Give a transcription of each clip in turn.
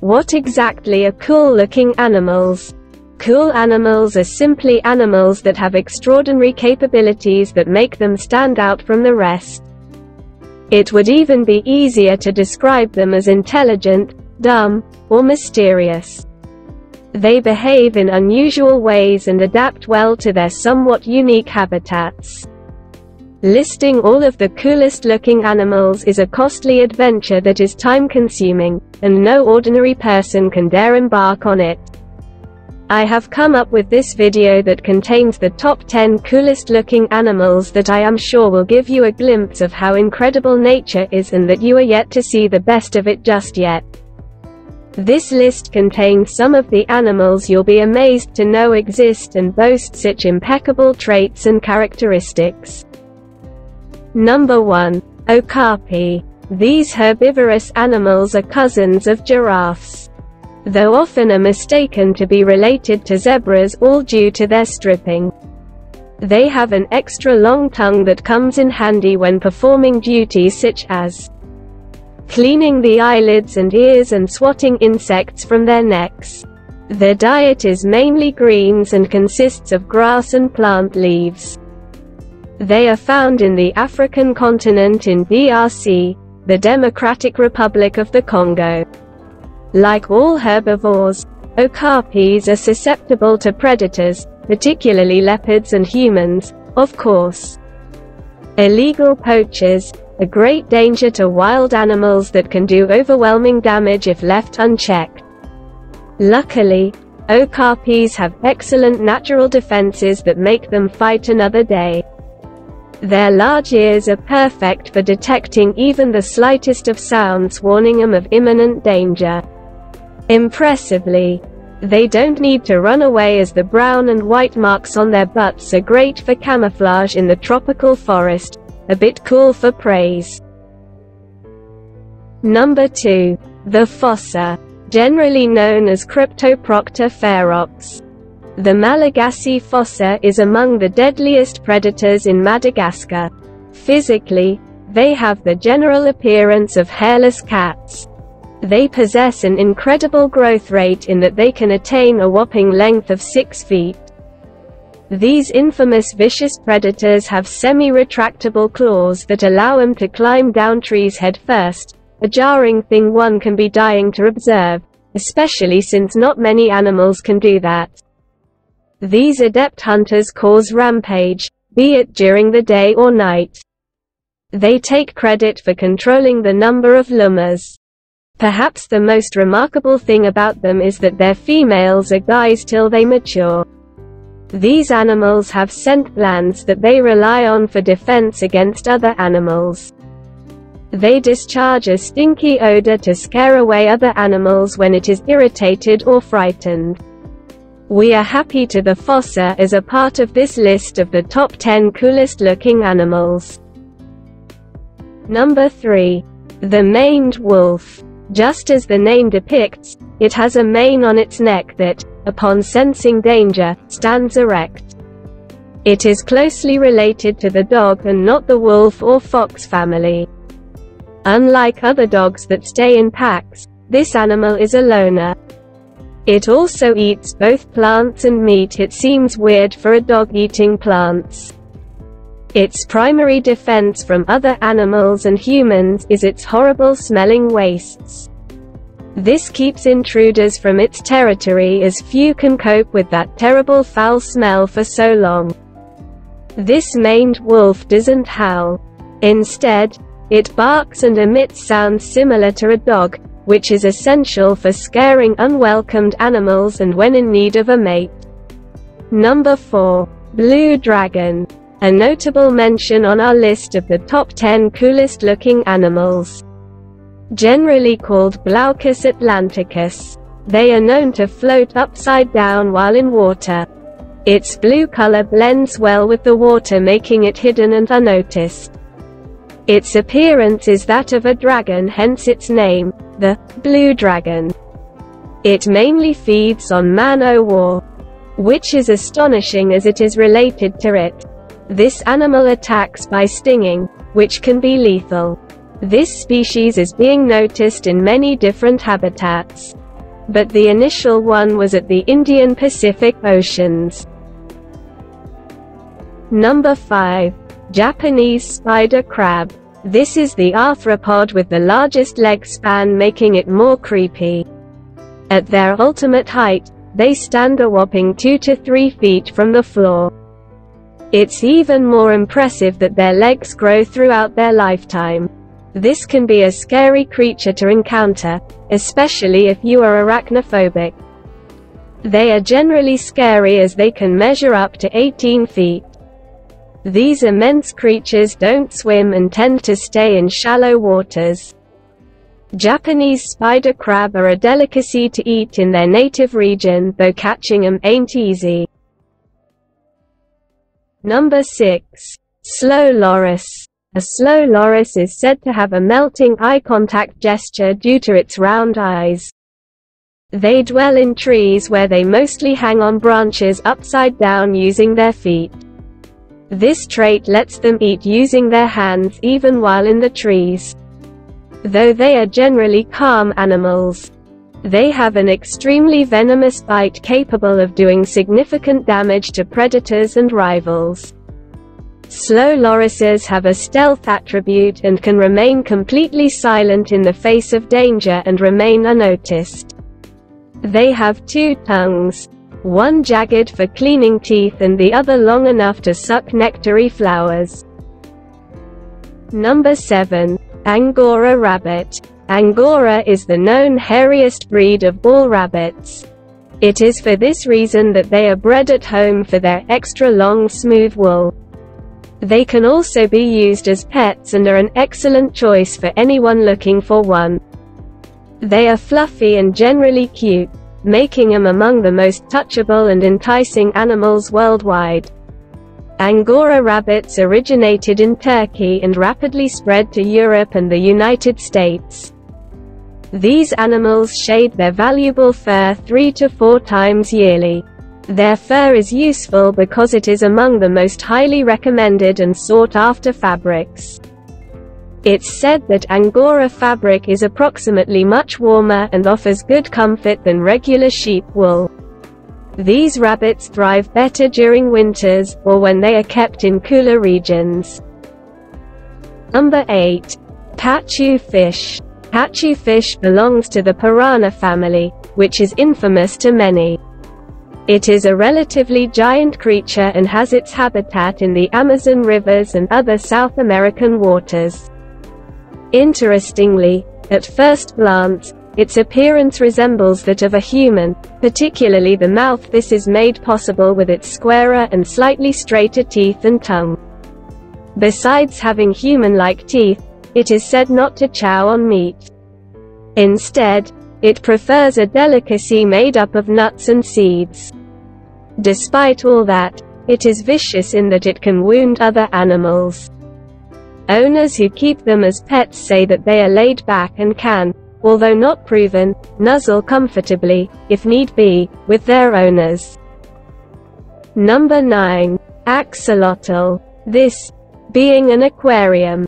What exactly are cool-looking animals? Cool animals are simply animals that have extraordinary capabilities that make them stand out from the rest. It would even be easier to describe them as intelligent, dumb, or mysterious. They behave in unusual ways and adapt well to their somewhat unique habitats. Listing all of the coolest looking animals is a costly adventure that is time consuming, and no ordinary person can dare embark on it. I have come up with this video that contains the top 10 coolest looking animals that I am sure will give you a glimpse of how incredible nature is and that you are yet to see the best of it just yet. This list contains some of the animals you'll be amazed to know exist and boast such impeccable traits and characteristics. Number 1. Okapi. These herbivorous animals are cousins of giraffes. Though often are mistaken to be related to zebras all due to their stripping. They have an extra long tongue that comes in handy when performing duties such as cleaning the eyelids and ears and swatting insects from their necks. Their diet is mainly greens and consists of grass and plant leaves. They are found in the African continent in DRC, the Democratic Republic of the Congo. Like all herbivores, okapis are susceptible to predators, particularly leopards and humans, of course. Illegal poachers, a great danger to wild animals that can do overwhelming damage if left unchecked. Luckily, okapis have excellent natural defenses that make them fight another day. Their large ears are perfect for detecting even the slightest of sounds warning them of imminent danger. Impressively, they don't need to run away as the brown and white marks on their butts are great for camouflage in the tropical forest, a bit cool for praise. Number 2. The fossa. Generally known as Cryptoprocta ferox. The Malagasy fossa is among the deadliest predators in Madagascar. Physically, they have the general appearance of hairless cats. They possess an incredible growth rate in that they can attain a whopping length of 6 feet. These infamous vicious predators have semi-retractable claws that allow them to climb down trees headfirst, a jarring thing one can be dying to observe, especially since not many animals can do that. These adept hunters cause rampage, be it during the day or night. They take credit for controlling the number of lemurs. Perhaps the most remarkable thing about them is that their females are guys till they mature. These animals have scent glands that they rely on for defense against other animals. They discharge a stinky odor to scare away other animals when it is irritated or frightened. We are happy to the fossa as a part of this list of the top 10 coolest looking animals. Number 3. The maned wolf. Just as the name depicts, it has a mane on its neck that, upon sensing danger, stands erect. It is closely related to the dog and not the wolf or fox family. Unlike other dogs that stay in packs, this animal is a loner. It also eats both plants and meat it seems weird for a dog eating plants. Its primary defense from other animals and humans is its horrible smelling wastes. This keeps intruders from its territory as few can cope with that terrible foul smell for so long. This maned wolf doesn't howl. Instead, it barks and emits sounds similar to a dog, which is essential for scaring unwelcomed animals and when in need of a mate. Number 4. Blue Dragon. A notable mention on our list of the top 10 coolest looking animals. Generally called Glaucus atlanticus. They are known to float upside down while in water. Its blue color blends well with the water making it hidden and unnoticed. Its appearance is that of a dragon hence its name, the blue dragon. It mainly feeds on man-o'-war, which is astonishing as it is related to it. This animal attacks by stinging, which can be lethal. This species is being noticed in many different habitats. but the initial one was at the Indian Pacific Oceans. Number 5. Japanese spider crab. This is the arthropod with the largest leg span making it more creepy. At their ultimate height, they stand a whopping 2 to 3 feet from the floor. It's even more impressive that their legs grow throughout their lifetime. This can be a scary creature to encounter, especially if you are arachnophobic. They are generally scary as they can measure up to 18 feet. These immense creatures don't swim and tend to stay in shallow waters. Japanese spider crab are a delicacy to eat in their native region, though catching them ain't easy. Number 6. Slow loris. A slow loris is said to have a melting eye contact gesture due to its round eyes. They dwell in trees where they mostly hang on branches upside down using their feet. This trait lets them eat using their hands even while in the trees. Though they are generally calm animals, they have an extremely venomous bite capable of doing significant damage to predators and rivals. Slow lorises have a stealth attribute and can remain completely silent in the face of danger and remain unnoticed. They have two tongues, one jagged for cleaning teeth and the other long enough to suck nectary flowers. Number 7. Angora rabbit. Angora is the known hairiest breed of all rabbits. It is for this reason that they are bred at home for their extra long smooth wool. They can also be used as pets and are an excellent choice for anyone looking for one. They are fluffy and generally cute, making them among the most touchable and enticing animals worldwide. Angora rabbits originated in Turkey and rapidly spread to Europe and the United States. These animals shed their valuable fur three to four times yearly. Their fur is useful because it is among the most highly recommended and sought after fabrics. It's said that Angora fabric is approximately much warmer and offers good comfort than regular sheep wool. These rabbits thrive better during winters, or when they are kept in cooler regions. Number 8. Pacu fish. Pacu fish belongs to the piranha family, which is infamous to many. It is a relatively giant creature and has its habitat in the Amazon rivers and other South American waters. Interestingly, at first glance, its appearance resembles that of a human, particularly the mouth this is made possible with its squarer and slightly straighter teeth and tongue. Besides having human-like teeth, it is said not to chow on meat. Instead, it prefers a delicacy made up of nuts and seeds. Despite all that, it is vicious in that it can wound other animals. Owners who keep them as pets say that they are laid back and can, although not proven, nuzzle comfortably, if need be, with their owners. Number 9. Axolotl. This, being an aquarium,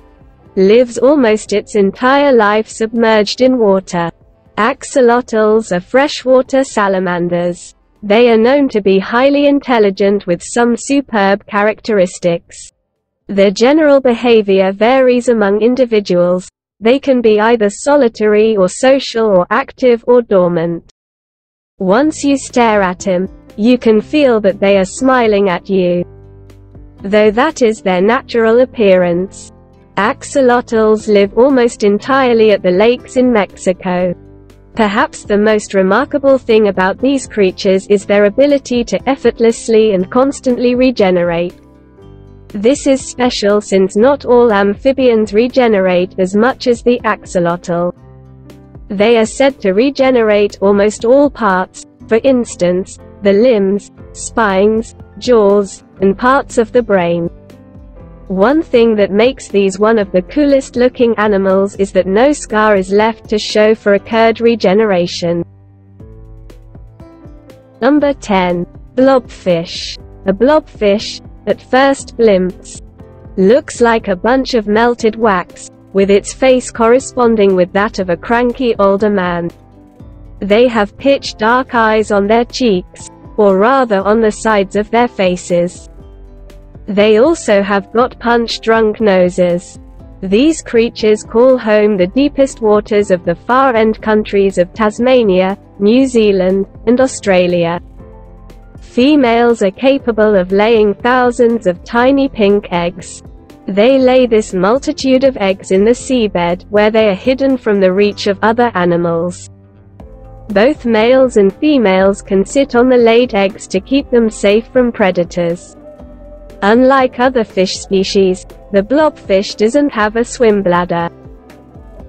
lives almost its entire life submerged in water. Axolotls are freshwater salamanders. They are known to be highly intelligent with some superb characteristics. Their general behavior varies among individuals. They can be either solitary or social or active or dormant. Once you stare at them, you can feel that they are smiling at you. Though that is their natural appearance. Axolotls live almost entirely at the lakes in Mexico. Perhaps the most remarkable thing about these creatures is their ability to effortlessly and constantly regenerate. This is special since not all amphibians regenerate as much as the axolotl. They are said to regenerate almost all parts, for instance, the limbs, spines, jaws, and parts of the brain. One thing that makes these one of the coolest looking animals is that no scar is left to show for occurred regeneration. Number 10. Blobfish. A blobfish, at first glimpse, looks like a bunch of melted wax, with its face corresponding with that of a cranky older man. They have pitch dark eyes on their cheeks, or rather on the sides of their faces. They also have got punch-drunk noses. These creatures call home the deepest waters of the far-end countries of Tasmania, New Zealand, and Australia. Females are capable of laying thousands of tiny pink eggs. They lay this multitude of eggs in the seabed, where they are hidden from the reach of other animals. Both males and females can sit on the laid eggs to keep them safe from predators. Unlike other fish species, the blobfish doesn't have a swim bladder.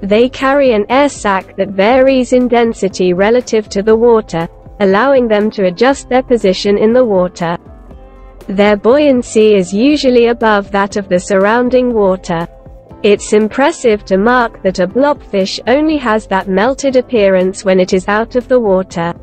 They carry an air sac that varies in density relative to the water, allowing them to adjust their position in the water. Their buoyancy is usually above that of the surrounding water. It's impressive to mark that a blobfish only has that melted appearance when it is out of the water.